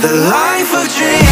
the life of dreams.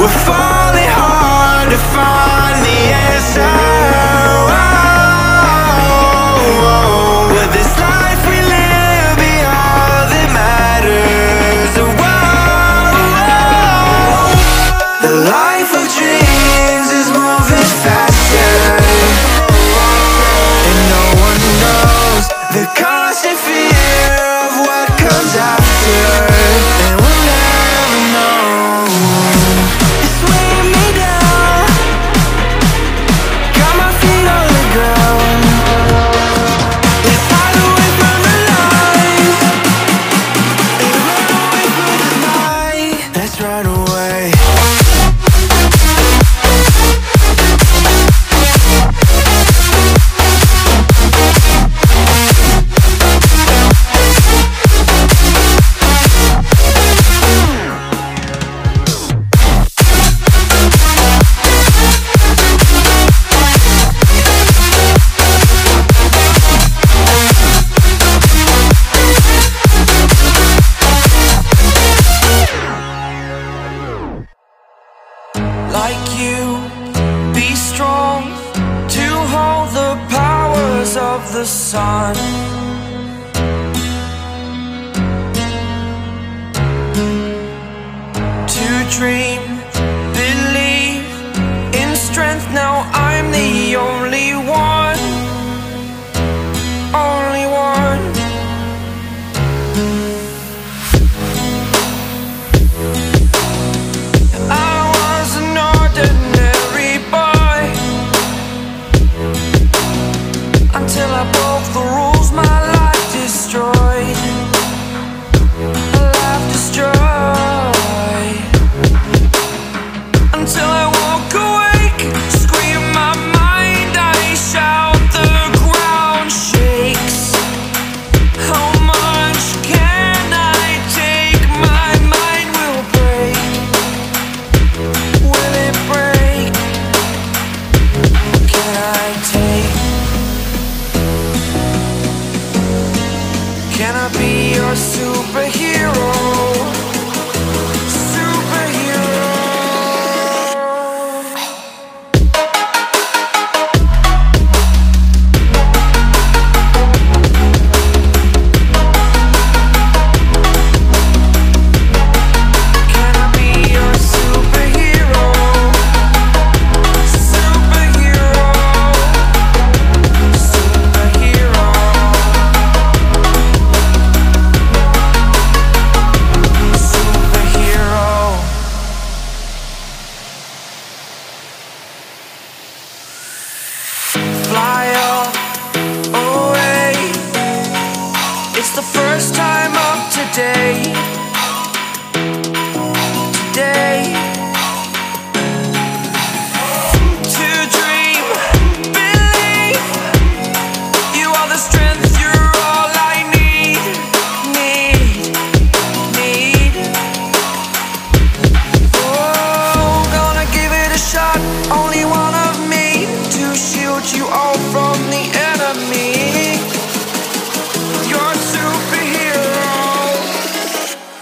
We're falling hard to find the answer. Oh, oh, oh. This life we live all that matters. The life.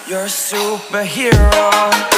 You're a superhero.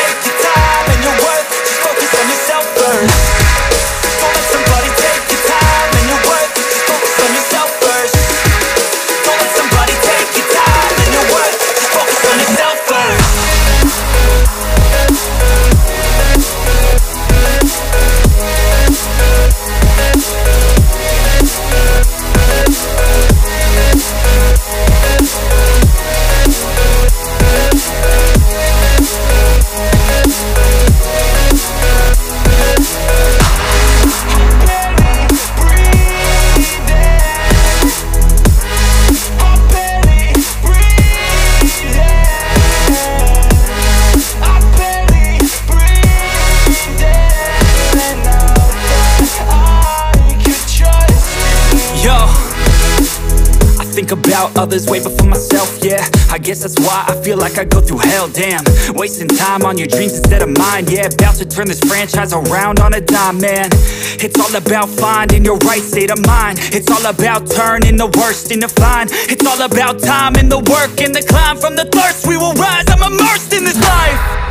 think about others way before myself, yeah. I guess that's why I feel like I go through hell, damn. Wasting time on your dreams instead of mine, yeah. About to turn this franchise around on a dime, man. It's all about finding your right state of mind. It's all about turning the worst into fine. It's all about time and the work and the climb. From the thirst we will rise, I'm immersed in this life